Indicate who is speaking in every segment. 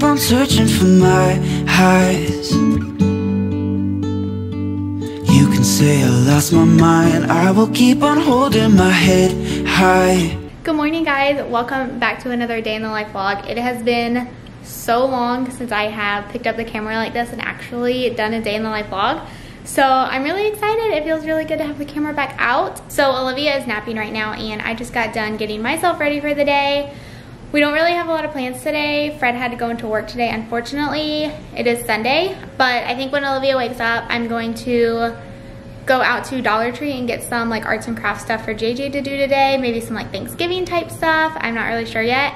Speaker 1: Keep on searching for my highs. You can say I lost my mind, I will keep on holding my head high.
Speaker 2: Good morning guys, welcome back to another day in the life vlog. It has been so long since I have picked up the camera like this and actually done a day in the life vlog. So I'm really excited. It feels really good to have the camera back out. So Olivia is napping right now and I just got done getting myself ready for the day. We don't really have a lot of plans today. Fred had to go into work today, unfortunately. It is Sunday, but I think when Olivia wakes up, I'm going to go out to Dollar Tree and get some like arts and crafts stuff for JJ to do today. Maybe some like Thanksgiving type stuff. I'm not really sure yet.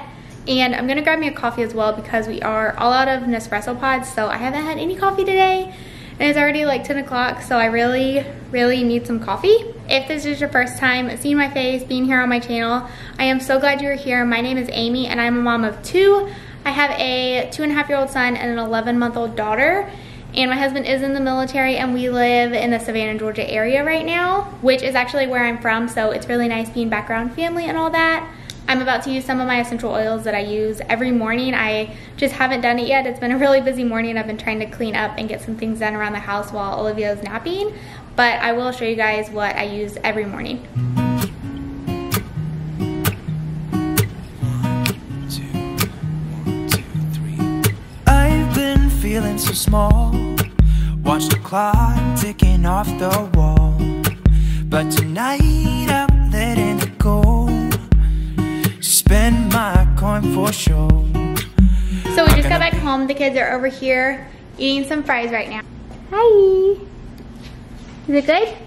Speaker 2: And I'm gonna grab me a coffee as well because we are all out of Nespresso pods, so I haven't had any coffee today. And it's already like 10 o'clock, so I really, really need some coffee. If this is your first time seeing my face, being here on my channel, I am so glad you're here. My name is Amy and I'm a mom of two. I have a two and a half year old son and an 11 month old daughter. And my husband is in the military and we live in the Savannah, Georgia area right now, which is actually where I'm from. So it's really nice being back around family and all that. I'm about to use some of my essential oils that I use every morning. I just haven't done it yet. It's been a really busy morning. I've been trying to clean up and get some things done around the house while Olivia is napping. But I will show you guys what I use every morning.
Speaker 1: I've been feeling so small. Watch the clock ticking off the wall. But tonight I'm
Speaker 2: home. The kids are over here eating some fries right now. Hi. Is it good?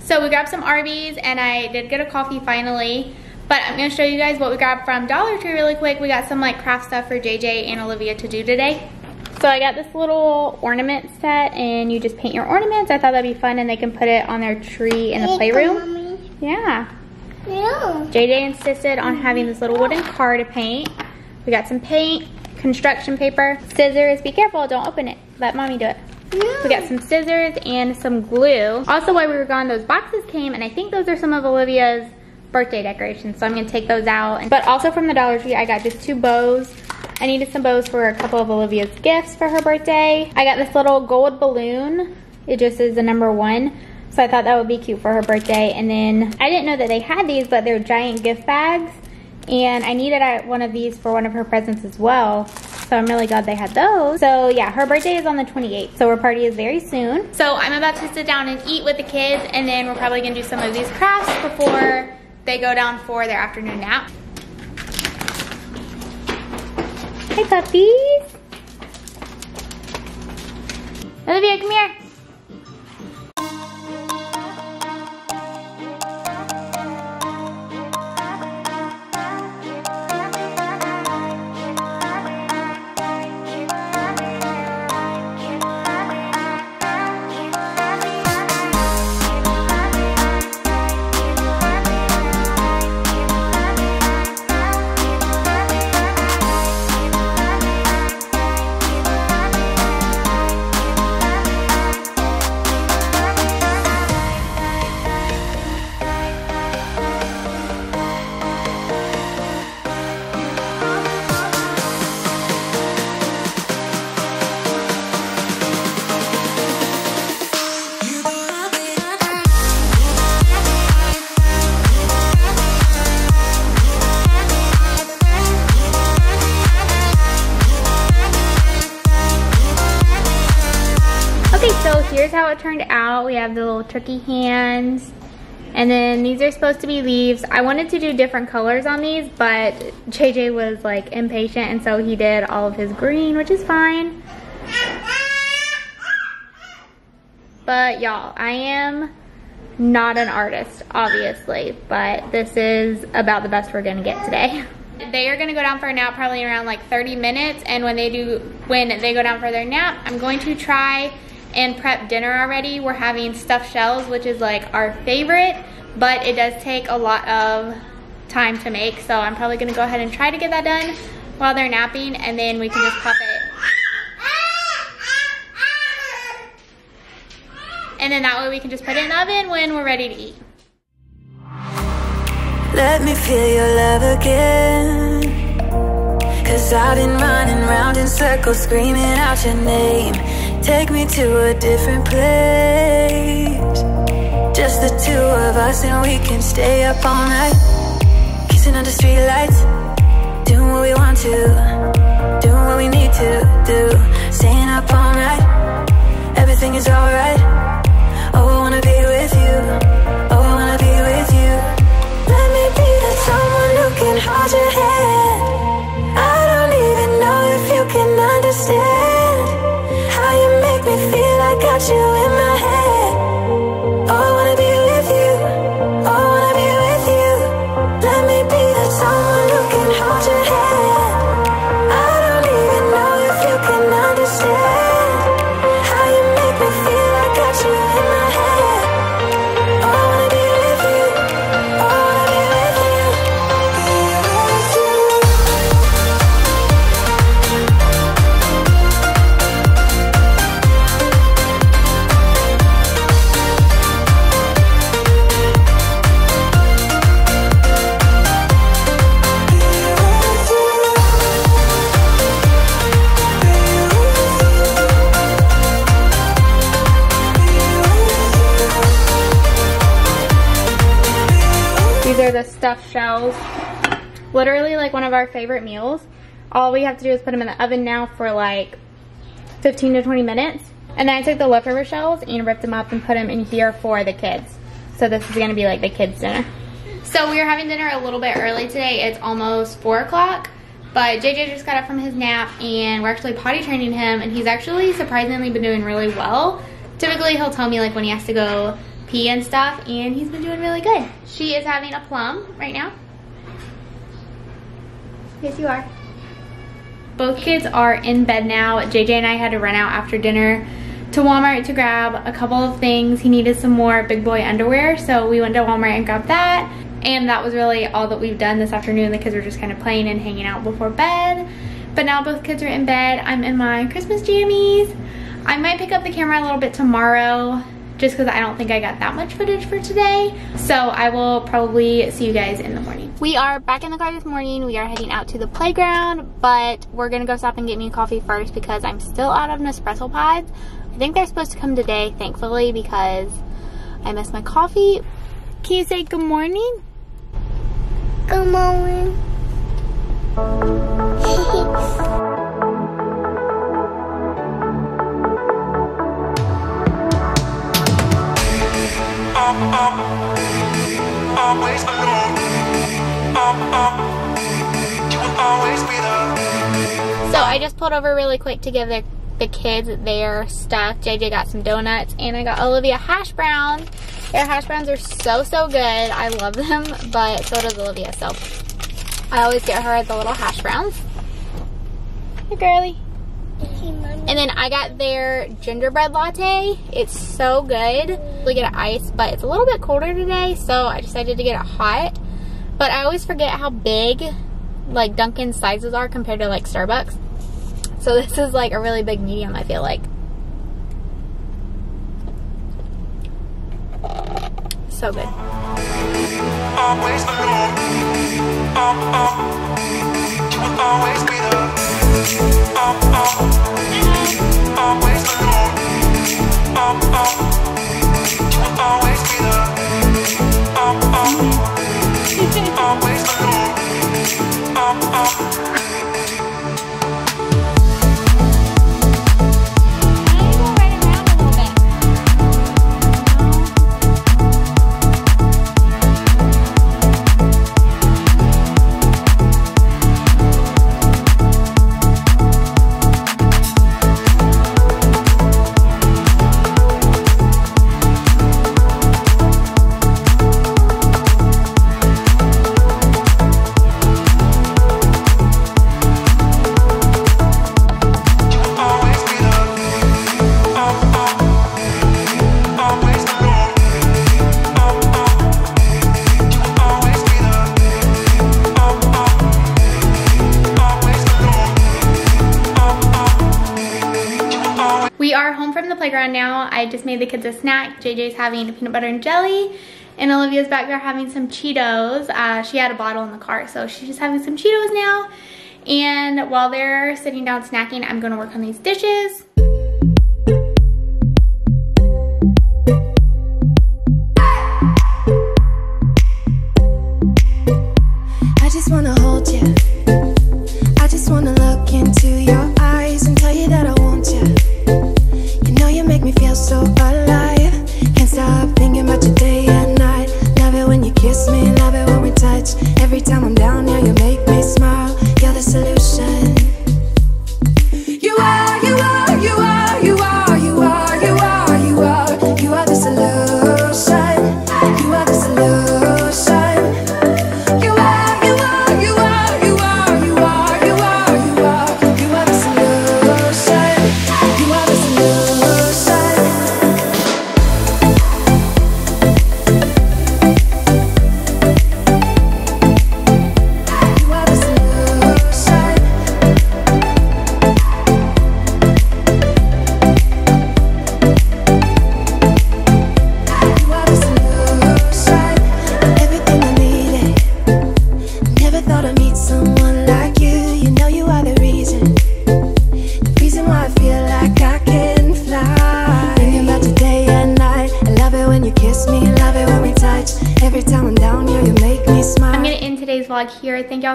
Speaker 2: So we grabbed some Arby's and I did get a coffee finally. But I'm gonna show you guys what we grabbed from Dollar Tree really quick. We got some like craft stuff for JJ and Olivia to do today. So I got this little ornament set and you just paint your ornaments. I thought that'd be fun and they can put it on their tree in the playroom. Yeah.
Speaker 3: Yeah.
Speaker 2: JJ insisted on having this little wooden car to paint. We got some paint, construction paper, scissors. Be careful, don't open it. Let mommy do it. We got some scissors and some glue. Also, while we were gone, those boxes came, and I think those are some of Olivia's birthday decorations, so I'm gonna take those out. But also from the Dollar Tree, I got just two bows. I needed some bows for a couple of Olivia's gifts for her birthday. I got this little gold balloon. It just is the number one. So I thought that would be cute for her birthday. And then I didn't know that they had these, but they're giant gift bags. And I needed uh, one of these for one of her presents as well. So I'm really glad they had those. So yeah, her birthday is on the 28th. So her party is very soon. So I'm about to sit down and eat with the kids. And then we're probably gonna do some of these crafts before they go down for their afternoon nap. Hi puppies. Olivia, come here. Here's how it turned out. We have the little turkey hands. And then these are supposed to be leaves. I wanted to do different colors on these, but JJ was like impatient and so he did all of his green, which is fine. But y'all, I am not an artist, obviously, but this is about the best we're gonna get today. They are gonna go down for a nap probably around like 30 minutes, and when they do, when they go down for their nap, I'm going to try and prep dinner already. We're having stuffed shells, which is like our favorite, but it does take a lot of time to make, so I'm probably gonna go ahead and try to get that done while they're napping, and then we can just pop it and then that way we can just put it in the oven when we're ready to eat.
Speaker 1: Let me feel your love again Cause I've been running round in circles screaming out your name Take me to a different place. Just the two of us and we can stay up all night. Kissing under streetlights. Doing what we want to. Doing what we need to do. Staying up all night. Everything is alright
Speaker 2: These are the stuffed shells. Literally like one of our favorite meals. All we have to do is put them in the oven now for like 15 to 20 minutes. And then I took the leftover shells and ripped them up and put them in here for the kids. So this is gonna be like the kids dinner. So we are having dinner a little bit early today. It's almost four o'clock. But JJ just got up from his nap and we're actually potty training him and he's actually surprisingly been doing really well. Typically he'll tell me like when he has to go pee and stuff and he's been doing really good. She is having a plum right now. Yes you are. Both kids are in bed now. JJ and I had to run out after dinner to Walmart to grab a couple of things. He needed some more big boy underwear, so we went to Walmart and grabbed that. And that was really all that we've done this afternoon. The kids were just kind of playing and hanging out before bed. But now both kids are in bed. I'm in my Christmas jammies. I might pick up the camera a little bit tomorrow just because I don't think I got that much footage for today. So I will probably see you guys in the morning. We are back in the car this morning. We are heading out to the playground, but we're gonna go stop and get me coffee first because I'm still out of Nespresso pods. I think they're supposed to come today, thankfully, because I missed my coffee. Can you say good morning?
Speaker 3: Good morning.
Speaker 2: So I just pulled over really quick to give the, the kids their stuff. JJ got some donuts and I got Olivia hash browns. Their hash browns are so, so good. I love them, but so does Olivia. So I always get her the little hash browns. Hey, girly. And then I got their gingerbread latte. It's so good. We get it ice, but it's a little bit colder today, so I decided to get it hot. But I always forget how big like Dunkin' sizes are compared to like Starbucks. So this is like a really big medium, I feel like. So good.
Speaker 4: Always
Speaker 2: I just made the kids a snack. JJ's having peanut butter and jelly. And Olivia's back there having some Cheetos. Uh, she had a bottle in the car, so she's just having some Cheetos now. And while they're sitting down snacking, I'm gonna work on these dishes.
Speaker 5: Know you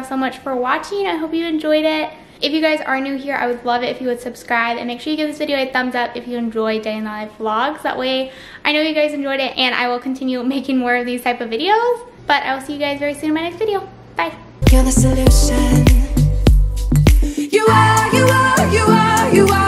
Speaker 5: so
Speaker 2: much for watching. I hope you enjoyed it. If you guys are new here, I would love it if you would subscribe and make sure you give this video a thumbs up if you enjoy day in the life vlogs. That way I know you guys enjoyed it and I will continue making more of these type of videos. But I will see you guys very soon in my next video. Bye.
Speaker 5: You're the solution. You are, you are, you are, you are.